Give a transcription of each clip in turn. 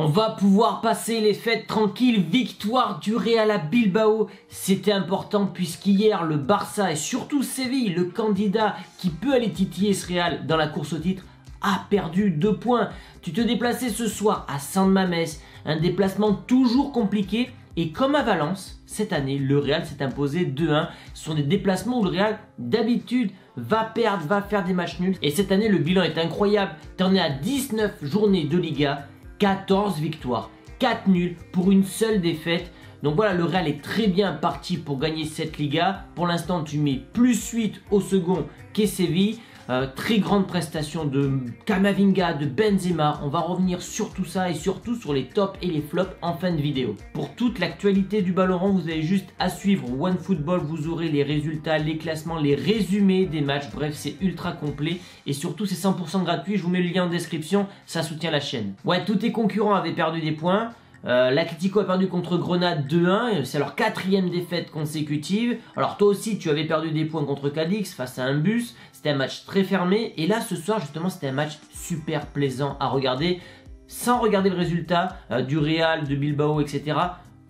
On va pouvoir passer les fêtes tranquilles, victoire du Real à Bilbao. C'était important puisqu'hier le Barça et surtout Séville, le candidat qui peut aller titiller ce Real dans la course au titre, a perdu deux points. Tu te déplaçais ce soir à San Mames, un déplacement toujours compliqué. Et comme à Valence, cette année, le Real s'est imposé 2-1. Ce sont des déplacements où le Real, d'habitude, va perdre, va faire des matchs nuls. Et cette année, le bilan est incroyable. T'en es à 19 journées de Liga, 14 victoires, 4 nuls pour une seule défaite. Donc voilà, le Real est très bien parti pour gagner cette Liga. Pour l'instant, tu mets plus 8 au second qu'est Séville. Euh, très grande prestation de Kamavinga, de Benzema. On va revenir sur tout ça et surtout sur les tops et les flops en fin de vidéo. Pour toute l'actualité du ballon vous avez juste à suivre OneFootball. Vous aurez les résultats, les classements, les résumés des matchs. Bref, c'est ultra complet et surtout c'est 100% gratuit. Je vous mets le lien en description, ça soutient la chaîne. Ouais, tous tes concurrents avaient perdu des points. Euh, L'Atletico a perdu contre Grenade 2-1, c'est leur quatrième défaite consécutive. Alors toi aussi tu avais perdu des points contre Cadix face à un bus, c'était un match très fermé. Et là ce soir justement c'était un match super plaisant à regarder, sans regarder le résultat euh, du Real, de Bilbao, etc.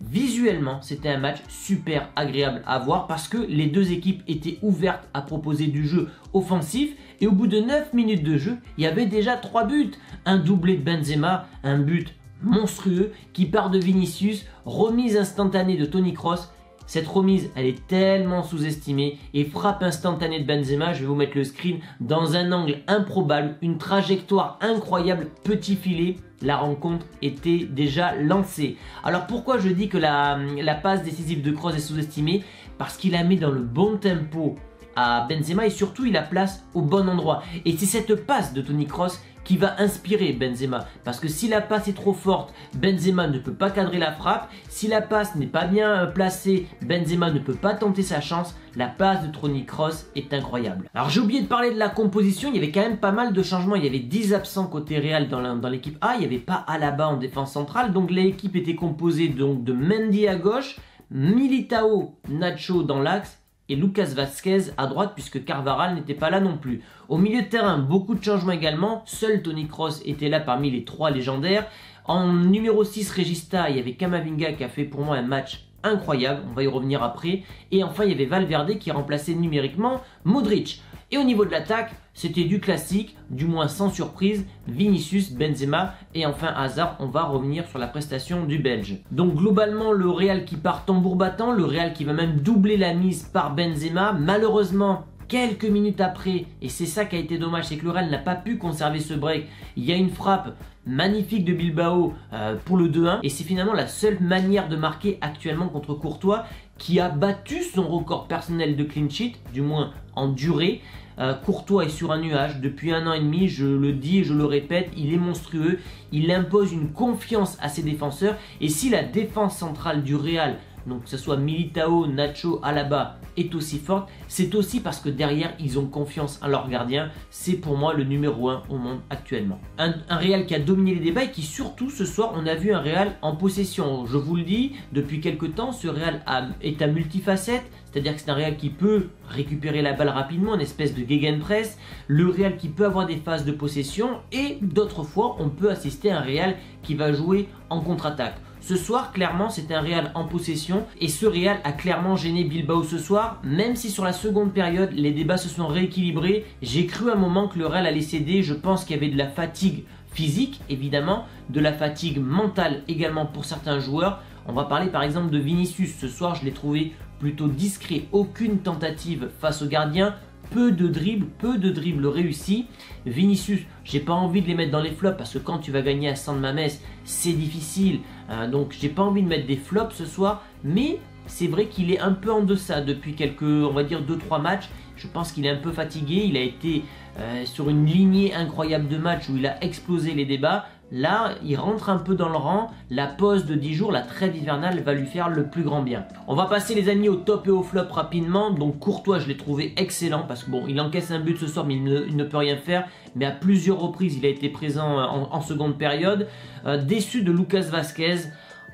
Visuellement, c'était un match super agréable à voir parce que les deux équipes étaient ouvertes à proposer du jeu offensif et au bout de 9 minutes de jeu, il y avait déjà 3 buts. Un doublé de Benzema, un but monstrueux qui part de Vinicius, remise instantanée de Tony Cross. Cette remise, elle est tellement sous-estimée et frappe instantanée de Benzema, je vais vous mettre le screen, dans un angle improbable, une trajectoire incroyable, petit filet, la rencontre était déjà lancée. Alors pourquoi je dis que la, la passe décisive de Kroos est sous-estimée? Parce qu'il a mis dans le bon tempo à Benzema et surtout il la place au bon endroit. Et c'est cette passe de Tony Cross qui va inspirer Benzema. Parce que si la passe est trop forte, Benzema ne peut pas cadrer la frappe. Si la passe n'est pas bien euh, placée, Benzema ne peut pas tenter sa chance. La passe de Tony Cross est incroyable. Alors j'ai oublié de parler de la composition, il y avait quand même pas mal de changements. Il y avait 10 absents côté Real dans l'équipe A, il n'y avait pas Alaba en défense centrale. Donc l'équipe était composée donc de Mendy à gauche, Militao, Nacho dans l'axe et Lucas Vasquez à droite puisque Carvaral n'était pas là non plus. Au milieu de terrain, beaucoup de changements également. Seul Tony Cross était là parmi les trois légendaires. En numéro 6, Regista, il y avait Kamavinga qui a fait pour moi un match incroyable, on va y revenir après. Et enfin, il y avait Valverde qui remplaçait numériquement Modric. Et au niveau de l'attaque, c'était du classique, du moins sans surprise, Vinicius, Benzema et enfin Hazard. On va revenir sur la prestation du Belge. Donc globalement, le Real qui part tambour battant, le Real qui va même doubler la mise par Benzema. Malheureusement, quelques minutes après, et c'est ça qui a été dommage, c'est que le Real n'a pas pu conserver ce break. Il y a une frappe magnifique de Bilbao euh, pour le 2-1, et c'est finalement la seule manière de marquer actuellement contre Courtois, qui a battu son record personnel de clean sheet, du moins en durée. Euh, Courtois est sur un nuage. Depuis un an et demi, je le dis et je le répète, il est monstrueux, il impose une confiance à ses défenseurs, et si la défense centrale du Real donc que ce soit Militao, Nacho, Alaba, est aussi forte, c'est aussi parce que derrière, ils ont confiance en leur gardien. C'est pour moi le numéro 1 au monde actuellement. Un, Real qui a dominé les débats et qui surtout ce soir, on a vu un Real en possession. Je vous le dis, depuis quelques temps, ce Real est à multifacette. C'est-à-dire que c'est un Real qui peut récupérer la balle rapidement, une espèce de gegenpress. Le Real qui peut avoir des phases de possession. Et d'autres fois, on peut assister à un Real qui va jouer en contre-attaque. Ce soir, clairement, c'était un Real en possession et ce Real a clairement gêné Bilbao ce soir, même si sur la seconde période, les débats se sont rééquilibrés. J'ai cru un moment que le Real allait céder, je pense qu'il y avait de la fatigue physique, évidemment, de la fatigue mentale également pour certains joueurs. On va parler par exemple de Vinicius. Ce soir, je l'ai trouvé plutôt discret, aucune tentative face au gardien, peu de dribbles, peu de dribbles réussis. Vinicius, j'ai pas envie de les mettre dans les flops parce que quand tu vas gagner à San Mames, c'est difficile. Euh, donc j'ai pas envie de mettre des flops ce soir, mais c'est vrai qu'il est un peu en deçà depuis quelques, on va dire 2-3 matchs. Je pense qu'il est un peu fatigué, il a été euh, sur une lignée incroyable de matchs où il a explosé les débats. Là, il rentre un peu dans le rang. La pause de 10 jours, la trêve hivernale, va lui faire le plus grand bien. On va passer les amis au top et au flop rapidement. Donc Courtois, je l'ai trouvé excellent parce que bon, il encaisse un but ce soir, mais il ne, peut rien faire. Mais à plusieurs reprises, il a été présent euh, en, seconde période. Euh, déçu de Lucas Vasquez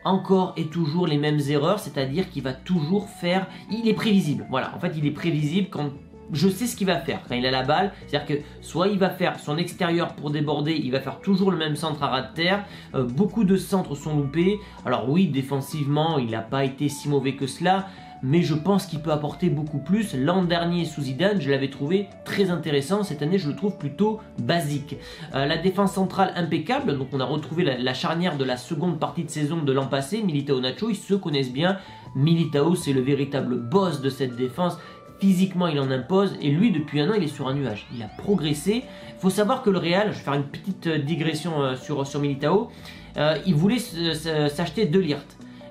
encore et toujours les mêmes erreurs, c'est-à-dire qu'il va toujours faire... Il est prévisible, voilà, en fait il est prévisible quand je sais ce qu'il va faire quand il a la balle. C'est-à-dire que soit il va faire son extérieur pour déborder, il va faire toujours le même centre à ras de terre. Euh, beaucoup de centres sont loupés. Alors oui, défensivement, il n'a pas été si mauvais que cela mais je pense qu'il peut apporter beaucoup plus. L'an dernier sous Zidane, je l'avais trouvé très intéressant. Cette année, je le trouve plutôt basique. Euh, la défense centrale impeccable, donc on a retrouvé la, charnière de la seconde partie de saison de l'an passé. Militao Nacho, ils se connaissent bien. Militao, c'est le véritable boss de cette défense. Physiquement, il en impose et lui, depuis un an, il est sur un nuage. Il a progressé. Il faut savoir que le Real, je vais faire une petite digression euh, sur, sur Militao, euh, il voulait s'acheter De Lirt.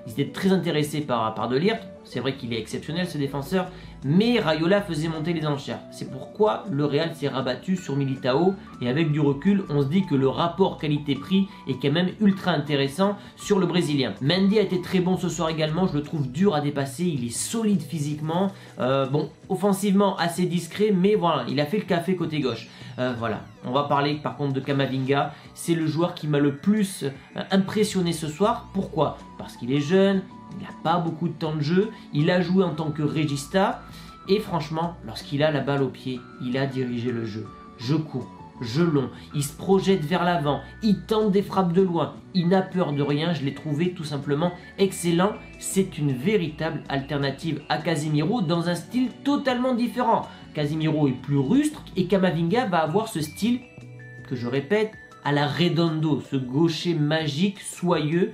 Ils étaient très intéressés par, par De. C'est vrai qu'il est exceptionnel ce défenseur, mais Rayola faisait monter les enchères. C'est pourquoi le Real s'est rabattu sur Militao et avec du recul, on se dit que le rapport qualité-prix est quand même ultra intéressant sur le Brésilien. Mendy a été très bon ce soir également, je le trouve dur à dépasser, il est solide physiquement, euh, bon, offensivement assez discret, mais voilà, il a fait le café côté gauche. Euh, voilà, on va parler par contre de Kamavinga, c'est le joueur qui m'a le plus euh, impressionné ce soir. Pourquoi? Parce qu'il est jeune, il n'a pas beaucoup de temps de jeu, il a joué en tant que régista, et franchement, lorsqu'il a la balle au pied, il a dirigé le jeu. Je cours, je long, il se projette vers l'avant, il tente des frappes de loin, il n'a peur de rien, je l'ai trouvé tout simplement excellent. C'est une véritable alternative à Casimiro dans un style totalement différent. Casimiro est plus rustre et Kamavinga va avoir ce style, que je répète, à la Redondo, ce gaucher magique, soyeux,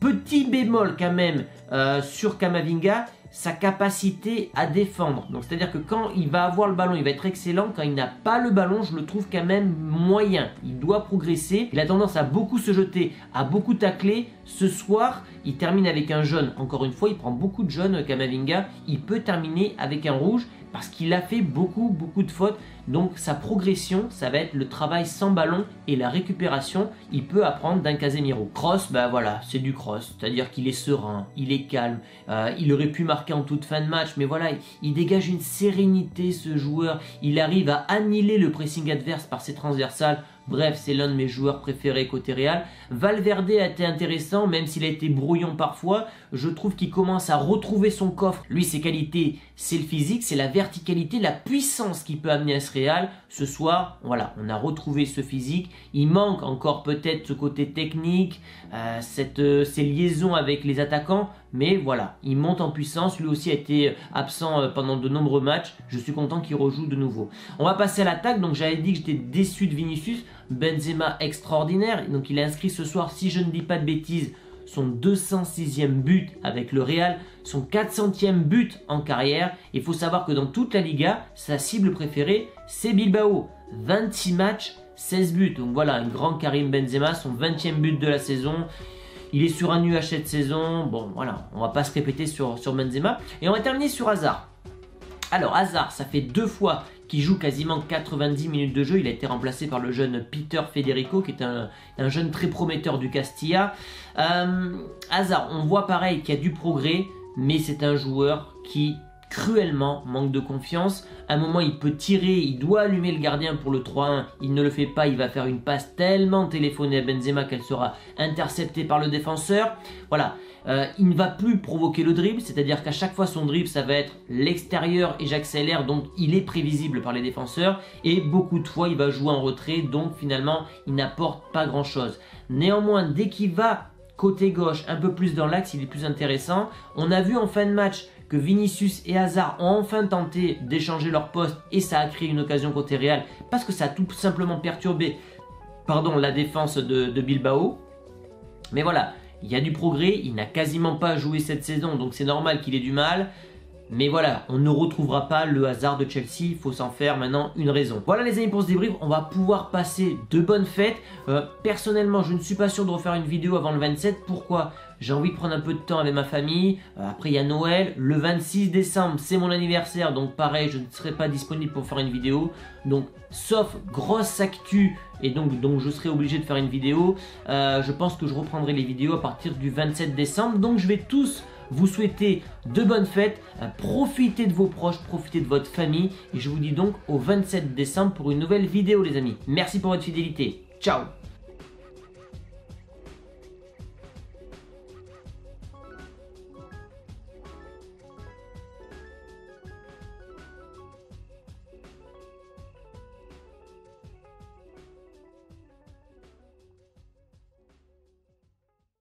Petit bémol quand même euh, sur Kamavinga, sa capacité à défendre. C'est-à-dire que quand il va avoir le ballon, il va être excellent. Quand il n'a pas le ballon, je le trouve quand même moyen. Il doit progresser. Il a tendance à beaucoup se jeter, à beaucoup tacler. Ce soir, il termine avec un jaune. Encore une fois, il prend beaucoup de jaunes, Kamavinga. Il peut terminer avec un rouge parce qu'il a fait beaucoup, beaucoup de fautes. Donc sa progression, ça va être le travail sans ballon et la récupération. Il peut apprendre d'un Casemiro. Cross, ben voilà, c'est du cross. C'est-à-dire qu'il est serein, il est calme. Euh, il aurait pu marquer en toute fin de match, mais voilà, il, dégage une sérénité ce joueur. Il arrive à annihiler le pressing adverse par ses transversales. Bref, c'est l'un de mes joueurs préférés côté Real. Valverde a été intéressant, même s'il a été brouillon parfois. Je trouve qu'il commence à retrouver son coffre. Lui, ses qualités, c'est le physique, c'est la verticalité, la puissance qu'il peut amener à ce Real. Ce soir, voilà, on a retrouvé ce physique. Il manque encore peut-être ce côté technique, euh, euh, ces liaisons avec les attaquants. Mais voilà, il monte en puissance. Lui aussi a été absent euh, pendant de nombreux matchs. Je suis content qu'il rejoue de nouveau. On va passer à l'attaque. Donc j'avais dit que j'étais déçu de Vinicius. Benzema extraordinaire. Donc il a inscrit ce soir, si je ne dis pas de bêtises, son 206e but avec le Real, son 400e but en carrière. Il faut savoir que dans toute la Liga, sa cible préférée, c'est Bilbao. 26 matchs, 16 buts. Donc voilà, un grand Karim Benzema, son 20e but de la saison. Il est sur un nuage cette saison. Bon, voilà, on va pas se répéter sur, sur Benzema. Et on va terminer sur Hazard. Alors, Hazard, ça fait deux fois qui joue quasiment 90 minutes de jeu. Il a été remplacé par le jeune Peter Federico, qui est un, jeune très prometteur du Castilla. Euh, Hazard, on voit pareil qu'il y a du progrès, mais c'est un joueur qui cruellement manque de confiance. À un moment, il peut tirer, il doit allumer le gardien pour le 3-1. Il ne le fait pas, il va faire une passe tellement téléphonée à Benzema qu'elle sera interceptée par le défenseur. Voilà, euh, il ne va plus provoquer le dribble, c'est-à-dire qu'à chaque fois son dribble, ça va être l'extérieur et j'accélère, donc il est prévisible par les défenseurs. Et beaucoup de fois, il va jouer en retrait, donc finalement, il n'apporte pas grand-chose. Néanmoins, dès qu'il va côté gauche, un peu plus dans l'axe, il est plus intéressant. On a vu en fin de match que Vinicius et Hazard ont enfin tenté d'échanger leur poste et ça a créé une occasion côté Real parce que ça a tout simplement perturbé pardon, la défense de, de Bilbao. Mais voilà, il y a du progrès, il n'a quasiment pas joué cette saison donc c'est normal qu'il ait du mal. Mais voilà, on ne retrouvera pas le hasard de Chelsea, il faut s'en faire maintenant une raison. Voilà les amis pour ce débrief, on va pouvoir passer de bonnes fêtes. Euh, personnellement, je ne suis pas sûr de refaire une vidéo avant le 27. Pourquoi? J'ai envie de prendre un peu de temps avec ma famille. Euh, après, il y a Noël. Le 26 décembre, c'est mon anniversaire, donc pareil, je ne serai pas disponible pour faire une vidéo. Donc, sauf grosse actu, et donc, donc je serai obligé de faire une vidéo, euh, je pense que je reprendrai les vidéos à partir du 27 décembre. Donc, je vais tous vous souhaitez de bonnes fêtes, euh, profitez de vos proches, profitez de votre famille et je vous dis donc au 27 décembre pour une nouvelle vidéo les amis. Merci pour votre fidélité. Ciao